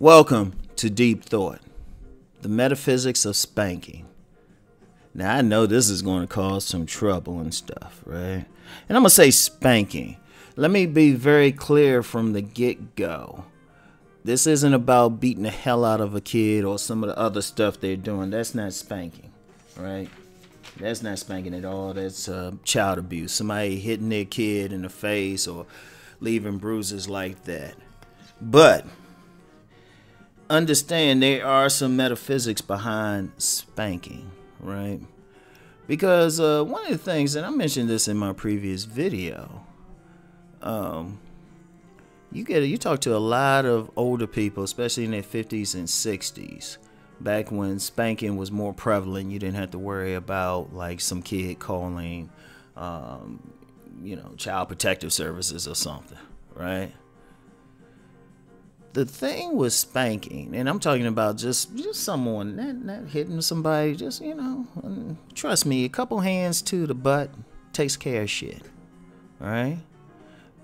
Welcome to Deep Thought, the metaphysics of spanking. Now, I know this is going to cause some trouble and stuff, right? And I'm going to say spanking. Let me be very clear from the get go. This isn't about beating the hell out of a kid or some of the other stuff they're doing. That's not spanking, right? That's not spanking at all. That's uh, child abuse. Somebody hitting their kid in the face or leaving bruises like that. But understand there are some metaphysics behind spanking, right? Because uh, one of the things, and I mentioned this in my previous video, um, you get you talk to a lot of older people, especially in their 50s and 60s, back when spanking was more prevalent. You didn't have to worry about like some kid calling, um, you know, child protective services or something, right? The thing with spanking, and I'm talking about just just someone not not hitting somebody, just you know, trust me, a couple hands to the butt takes care of shit. All right,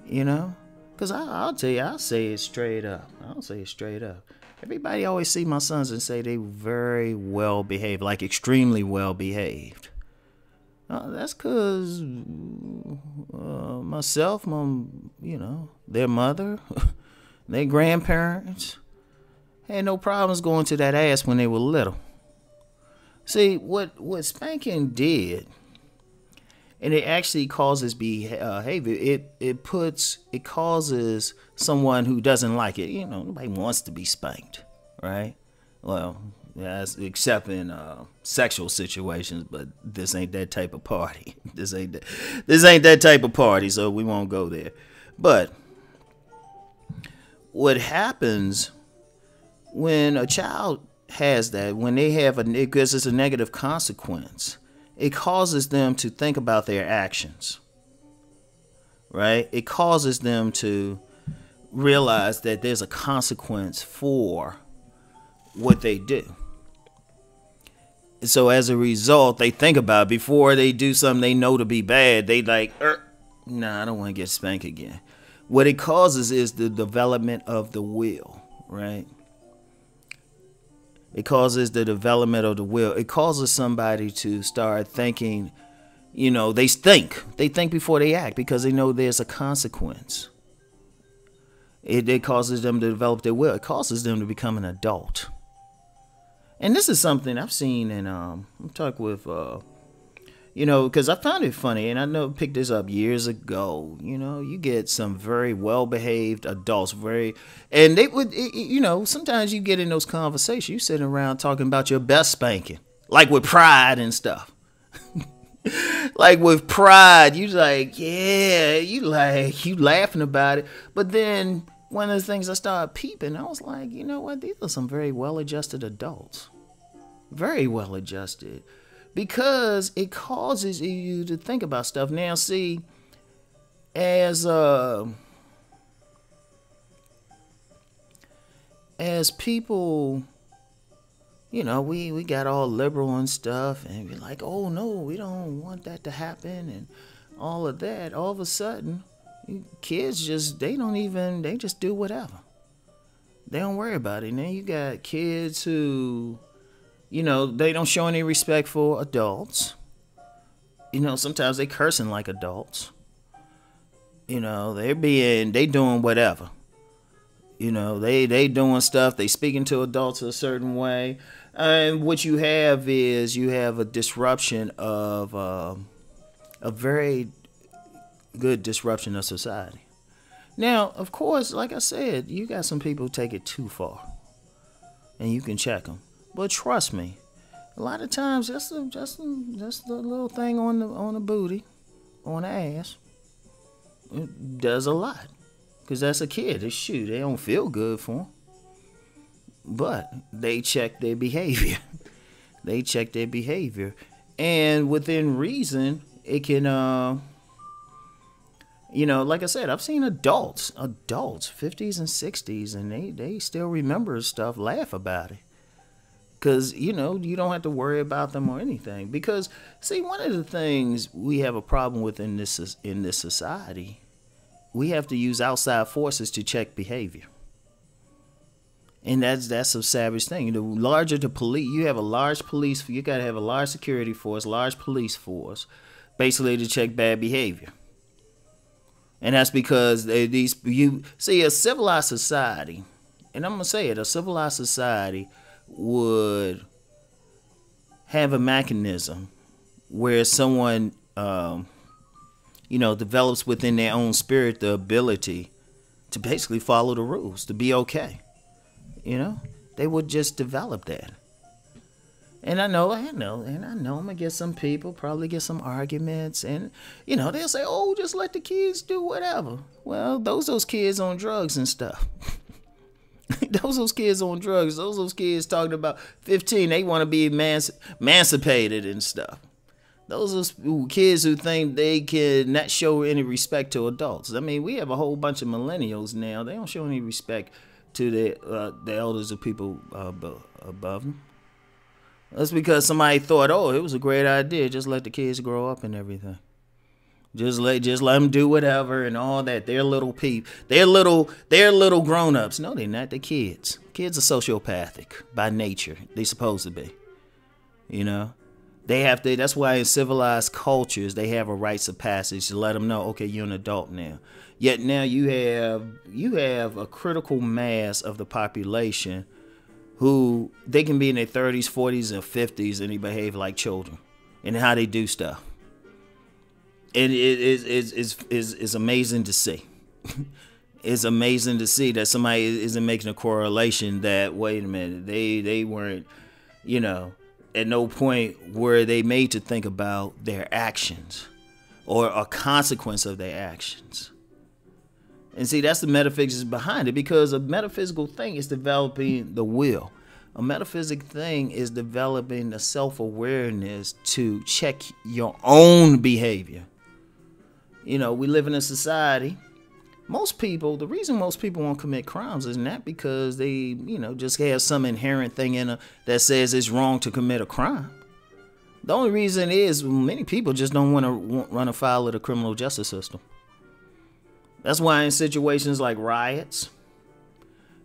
you know, cause I, I'll tell you, I'll say it straight up. I'll say it straight up. Everybody always see my sons and say they very well behaved, like extremely well behaved. Uh, that's cause uh, myself, my you know, their mother. Their grandparents had no problems going to that ass when they were little. See, what, what spanking did, and it actually causes uh, behavior, it, it puts, it causes someone who doesn't like it, you know, nobody wants to be spanked, right? Well, except in uh, sexual situations, but this ain't that type of party. this ain't that, this ain't that type of party, so we won't go there. But what happens when a child has that, when they have a, because it's a negative consequence, it causes them to think about their actions, right? It causes them to realize that there's a consequence for what they do. So as a result, they think about before they do something they know to be bad. They like, er, nah, I don't want to get spanked again what it causes is the development of the will, right? It causes the development of the will. It causes somebody to start thinking, you know, they think. They think before they act because they know there's a consequence. It, it causes them to develop their will. It causes them to become an adult. And this is something I've seen and um I'm talking with uh you know, because I found it funny, and I know picked this up years ago. You know, you get some very well behaved adults, very, and they would, you know, sometimes you get in those conversations, you sitting around talking about your best spanking, like with pride and stuff. like with pride, you like, yeah, you like, you laughing about it. But then one of the things I started peeping, I was like, you know what? These are some very well adjusted adults. Very well adjusted because it causes you to think about stuff. Now, see, as uh, as people, you know, we we got all liberal and stuff, and we're like, oh no, we don't want that to happen, and all of that. All of a sudden, kids just they don't even they just do whatever. They don't worry about it. Now you got kids who you know, they don't show any respect for adults. You know, sometimes they cursing like adults. You know, they're being they doing whatever. You know, they they doing stuff. They speaking to adults a certain way, and what you have is you have a disruption of uh, a very good disruption of society. Now, of course, like I said, you got some people take it too far, and you can check them. But trust me, a lot of times just a, just a, just a little thing on the on the booty, on the ass, it does a lot. Cause that's a kid. They shoot. They don't feel good for them. But they check their behavior. they check their behavior, and within reason, it can. Uh, you know, like I said, I've seen adults, adults, 50s and 60s, and they, they still remember stuff, laugh about it because you know you don't have to worry about them or anything because see one of the things we have a problem with in this in this society we have to use outside forces to check behavior and that's that's a savage thing. The larger the police, you have a large police, you got to have a large security force, large police force, basically to check bad behavior. And that's because they, these you see a civilized society, and I'm gonna say it, a civilized society would have a mechanism where someone, um, you know, develops within their own spirit the ability to basically follow the rules, to be okay. You know, they would just develop that. And I know, I know, and I know I'm gonna get some people, probably get some arguments, and you know, they'll say, "Oh, just let the kids do whatever." Well, those those kids on drugs and stuff. those those kids on drugs. Those those kids talking about 15. They want to be emanci- emancipated and stuff. Those are kids who think they can not show any respect to adults. I mean, we have a whole bunch of millennials now. They don't show any respect to the uh, the elders of people uh, above them. That's because somebody thought, oh, it was a great idea. Just let the kids grow up and everything. Just let just let them do whatever and all that. They're little peep. They're little they're little grown ups. No, they're not. They're kids. Kids are sociopathic by nature. They supposed to be. You know, they have to. That's why in civilized cultures they have a rites of passage to let them know, okay, you're an adult now. Yet now you have you have a critical mass of the population who they can be in their 30s, 40s, and 50s and they behave like children and how they do stuff. And it is is is is is amazing to see. it's amazing to see that somebody isn't making a correlation that wait a minute, they they weren't, you know, at no point were they made to think about their actions or a consequence of their actions. And see, that's the metaphysics behind it because a metaphysical thing is developing the will. A metaphysic thing is developing the self awareness to check your own behavior. You know, we live in a society. Most people, the reason most people won't commit crimes is not that because they, you know, just have some inherent thing in them that says it's wrong to commit a crime. The only reason is many people just don't want to run afoul of the criminal justice system. That's why in situations like riots,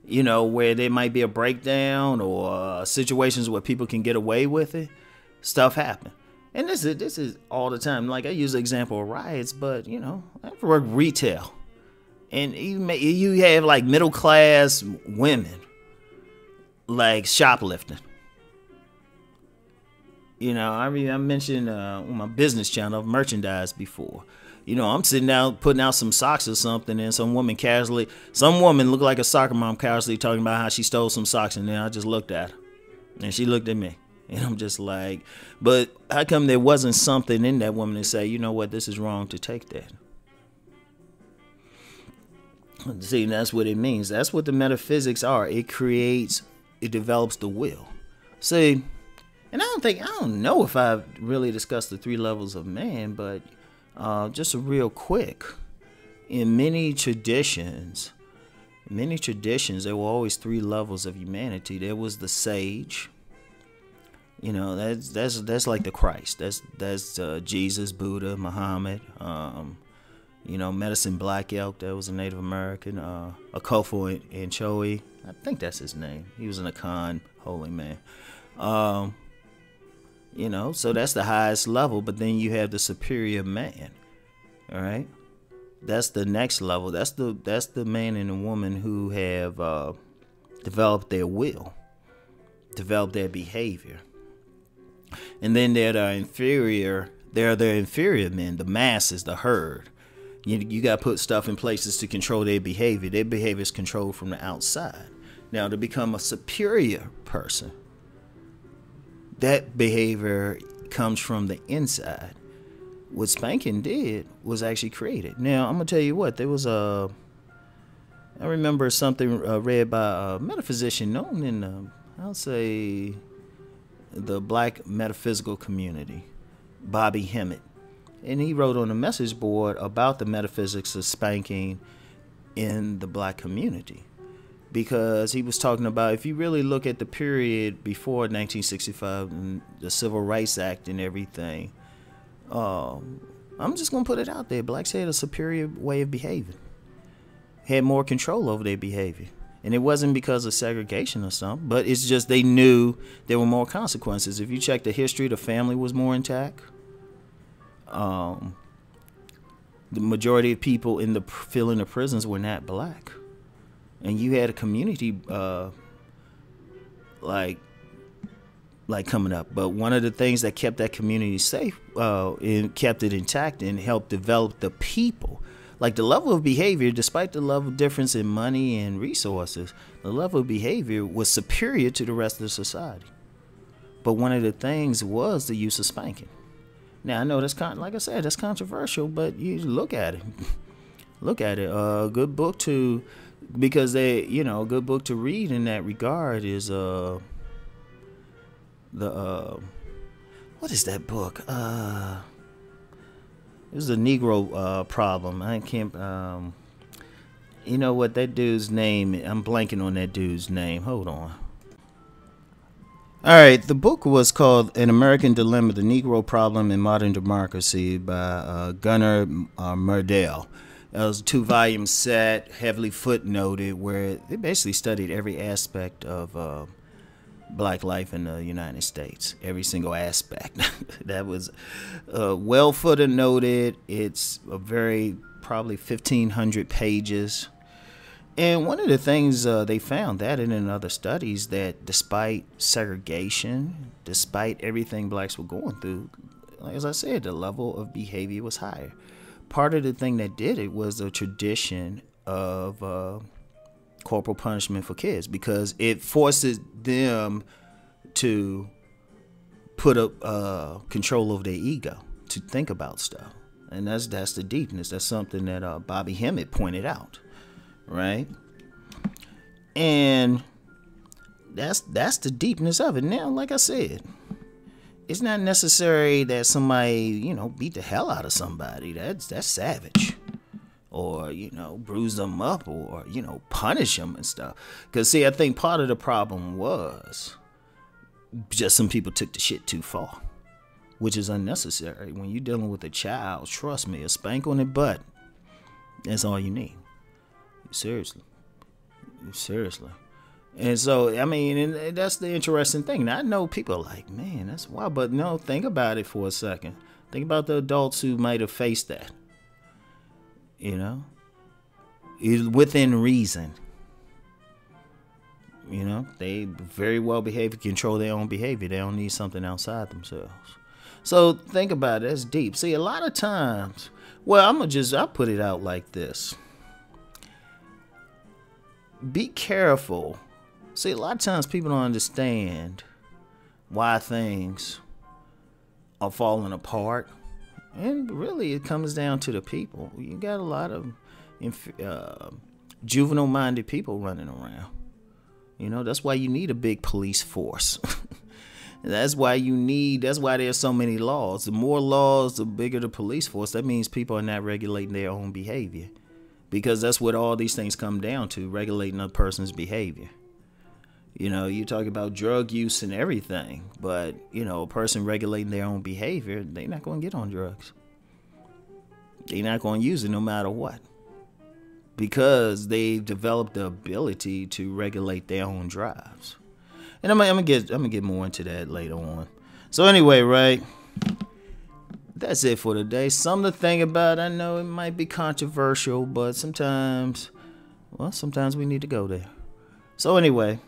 you know, where there might be a breakdown or situations where people can get away with it, stuff happen. And this is this is all the time. Like I use the example of riots, but you know, I work retail, and you may, you have like middle class women like shoplifting. You know, I mean, I mentioned uh, on my business channel merchandise before you know, I'm sitting down putting out some socks or something, and some woman casually, some woman looked like a soccer mom casually talking about how she stole some socks, and then I just looked at her, and she looked at me, and I'm just like, but how come there wasn't something in that woman to say, you know what, this is wrong to take that? See, that's what it means. That's what the metaphysics are. It creates, it develops the will. See, and I don't think I don't know if I've really discussed the three levels of man, but uh, just real quick, in many traditions, many traditions, there were always three levels of humanity. There was the sage. You know, that's that's that's like the Christ. That's that's uh, Jesus, Buddha, Muhammad. Um, you know, Medicine Black Elk. That was a Native American. Uh, Akofo Anchoe. I think that's his name. He was an Akan holy man. Um, you know, so that's the highest level, but then you have the superior man. All right? That's the next level. That's the that's the man and the woman who have uh, developed their will, developed their behavior. And then there are inferior, there are the inferior men, the masses, the herd. You, you got to put stuff in places to control their behavior. Their behavior is controlled from the outside. Now, to become a superior person, that behavior comes from the inside. What spanking did was actually created. Now I'm gonna tell you what there was a. I remember something uh, read by a metaphysician known in the, I'll say, the black metaphysical community, Bobby Hemmitt, and he wrote on a message board about the metaphysics of spanking in the black community. Because he was talking about if you really look at the period before 1965 and the Civil Rights Act and everything, um, I'm just gonna put it out there. Blacks had a superior way of behaving, had more control over their behavior, And it wasn't because of segregation or something, but it's just they knew there were more consequences. If you check the history, the family was more intact. Um, the majority of people in the filling the prisons were not black, and you had a community uh, like like coming up. But one of the things that kept that community safe uh, and kept it intact and helped develop the people like the level of behavior, despite the level difference in money and resources, the level of behavior was superior to the rest of the society. But one of the things was the use of spanking. Now I know that's con- like I said, that's controversial, but you look at it. look at it. A uh, good book to because they, you know, a good book to read in that regard is uh the uh what is that book? Uh it was a Negro uh, problem. I can't. Um, you know what? That dude's name. I'm blanking on that dude's name. Hold on. All right, the book was called An American Dilemma The Negro Problem in Modern Democracy by uh, Gunnar uh, Myrdal. It was a two volume set, heavily footnoted, where they basically studied every aspect of uh, black life in the United States, every single aspect. that was uh, well footed noted. It's a very probably 1,500 pages. And one of the things uh, they found that and in other studies that despite segregation, despite everything blacks were going through, as I said, the level of behavior was higher. Part of the thing that did it was the tradition of uh, corporal punishment for kids because it forces them to put up uh, control over their ego to think about stuff, and that's that's the deepness. That's something that uh, Bobby Hemmitt pointed out, right? And that's that's the deepness of it. Now, like I said, it's not necessary that somebody you know beat the hell out of somebody. That's that's savage or you know bruise them up or you know punish them and stuff. Because see i think part of the problem was just some people took the shit too far which is unnecessary. When you're dealing with a child trust me a spank on the butt that's all you need. Seriously. Seriously. And so i mean and that's the interesting thing. Now, i know people are like man that's wild. But no think about it for a second. Think about the adults who might have faced that you know? Within reason. You know they very well behave control their own behavior. They don't need something outside themselves. So think about it. That's deep. See a lot of times well i'm gonna just i'll put it out like this. Be careful. See a lot of times people don't understand why things are falling apart and really it comes down to the people. You got a lot of uh, juvenile minded people running around. You know, that's why you need a big police force. that's why you need, that's why there's so many laws. The more laws, the bigger the police force. That means people are not regulating their own behavior. Because that's what all these things come down to regulating a person's behavior. You know, you talk about drug use and everything, but you know, a person regulating their own behavior, they're not going to get on drugs. They're not going to use it no matter what. Because they've developed the ability to regulate their own drives. And I'm, I'm gonna get I'm gonna get more into that later on. So anyway, right? That's it for today. Something to think about. I know it might be controversial, but sometimes, well, sometimes we need to go there. So anyway.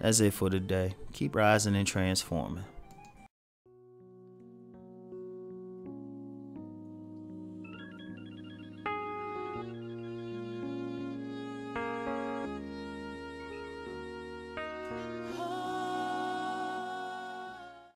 That's it for today. Keep rising and transforming.